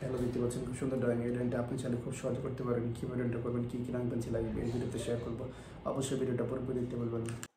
Hello দেখতে পাচ্ছেন, খুব সুন্দর ড্রয়িং এই ড্রয়িংটা আপনি চাইলে খুব সহজে করতে পারেন। কীভাবে ড্রয়িংটা করবেন, কী কী রঙ পেন্সিল লাগবে এই ভিডিওতে শেয়ার করব। অবশ্যই ভিডিওটা পুরোপুরি দেখতে বলবেন।